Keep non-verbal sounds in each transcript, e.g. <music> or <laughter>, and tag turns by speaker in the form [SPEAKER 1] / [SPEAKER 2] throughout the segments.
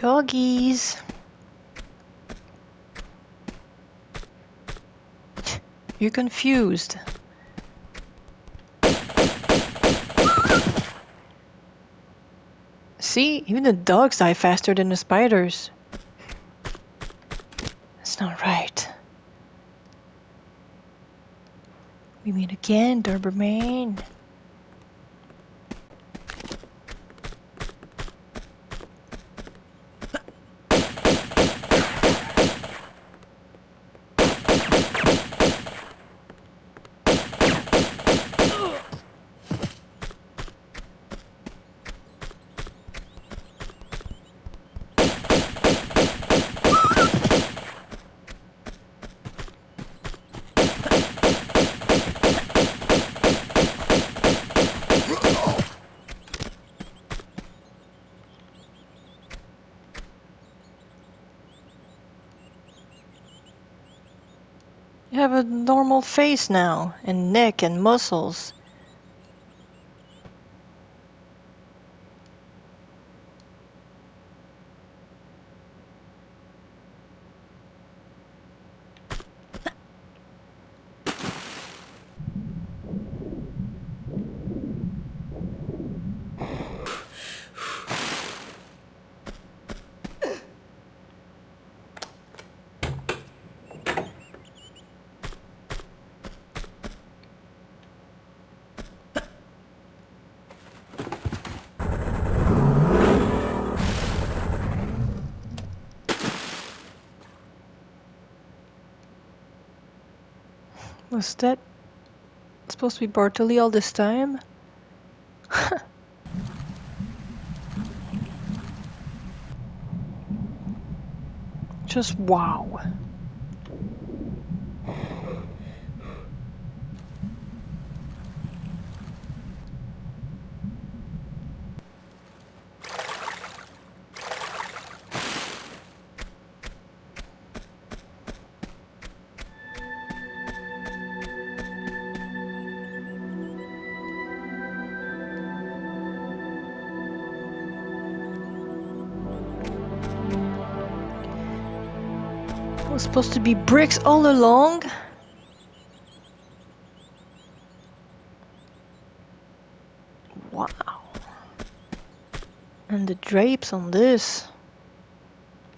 [SPEAKER 1] Doggies. You're confused. See, even the dogs die faster than the spiders. That's not right. We meet again, Doberman. You have a normal face now, and neck and muscles. Was that supposed to be Bartley all this time? <laughs> Just wow. Was supposed to be bricks all along. Wow. And the drapes on this.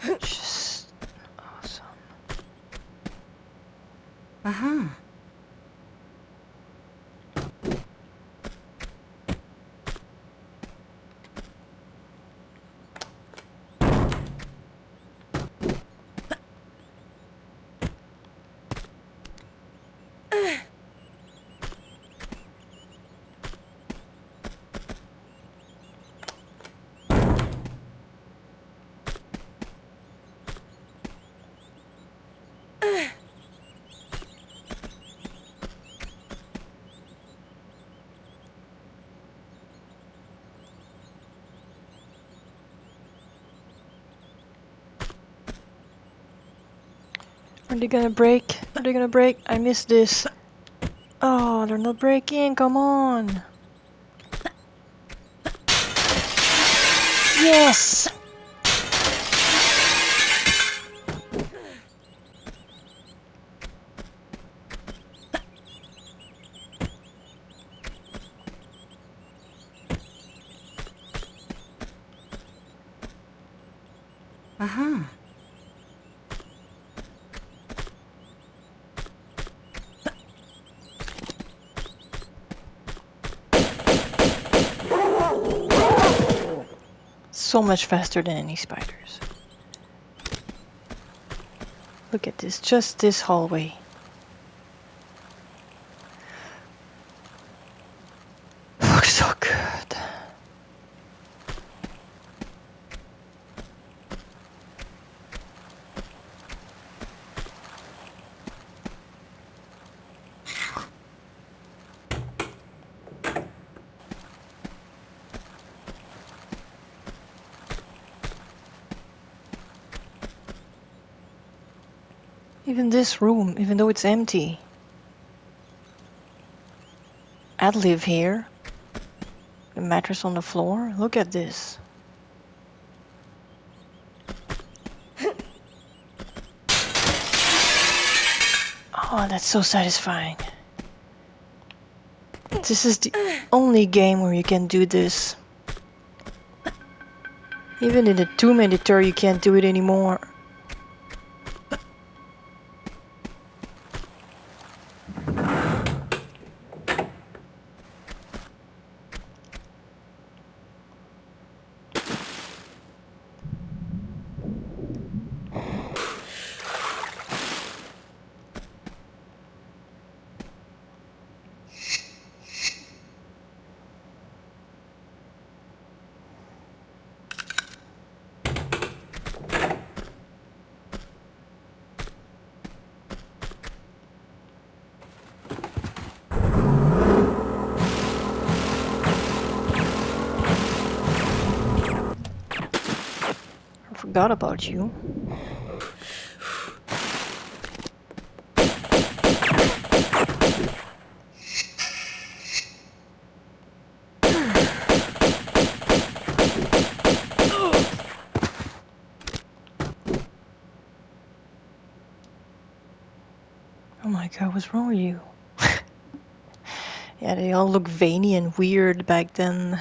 [SPEAKER 1] <laughs> Just awesome.
[SPEAKER 2] Aha.
[SPEAKER 1] Are they gonna break? Are they gonna break? I missed this. Oh, they're not breaking. Come on. Yes!
[SPEAKER 2] Aha.
[SPEAKER 1] So much faster than any spiders. Look at this, just this hallway. Even this room, even though it's empty. I'd live here. The mattress on the floor. Look at this. Oh, that's so satisfying. This is the only game where you can do this. Even in the Tomb Editor you can't do it anymore. Forgot about you. Oh my god, what's wrong with you? <laughs> yeah, they all look veiny and weird back then.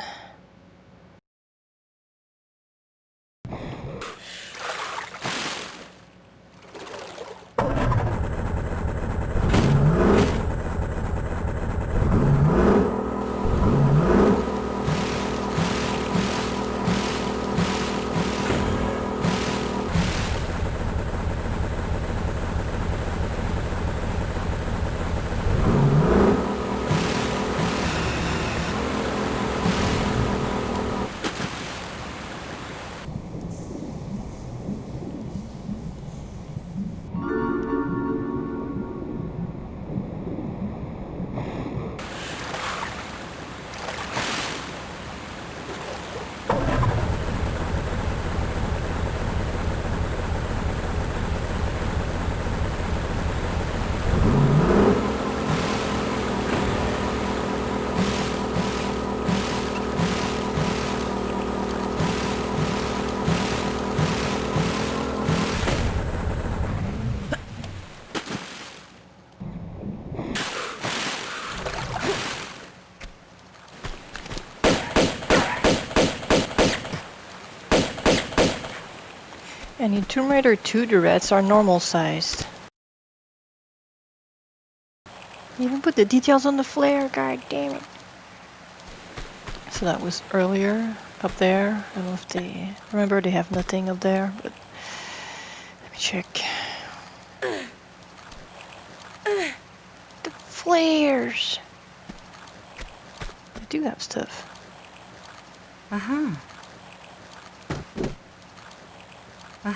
[SPEAKER 1] And in Tomb Raider 2, the rats are normal sized. Even put the details on the flare, god damn it. So that was earlier, up there. I don't know if they... Remember, they have nothing up there, but... Let me check. The flares! They do have stuff.
[SPEAKER 2] Uh-huh.
[SPEAKER 1] No,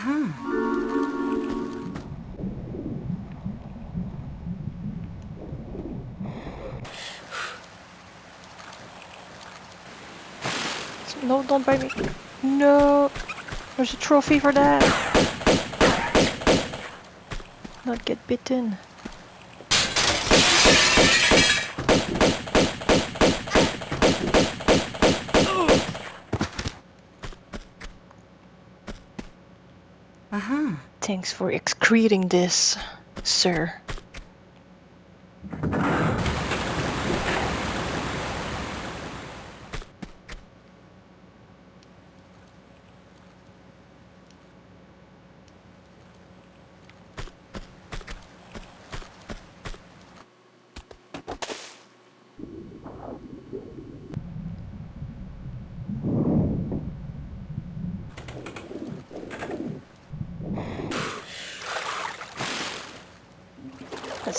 [SPEAKER 1] don't bite me. No. There's a trophy for that. Not get bitten.
[SPEAKER 2] Uh-huh.
[SPEAKER 1] Thanks for excreting this, sir.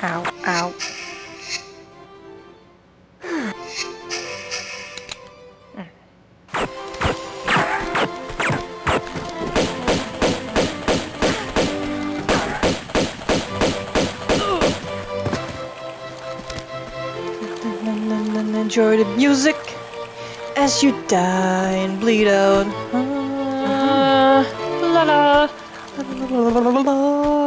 [SPEAKER 1] Ow, ow. Enjoy the music as you die and bleed out. Uh, la la. la, la, la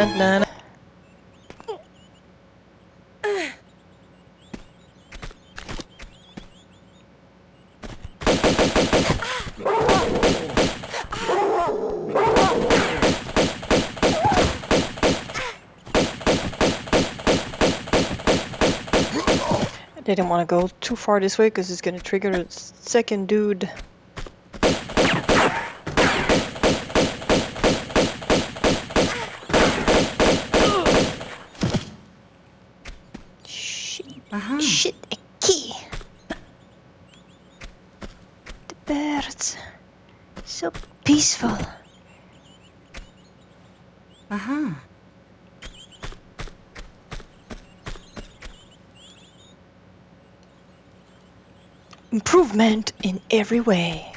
[SPEAKER 1] Na, na, didn't want to go too far this way because it's gonna trigger a second dude. Peaceful.
[SPEAKER 2] Aha.
[SPEAKER 1] Improvement in every way.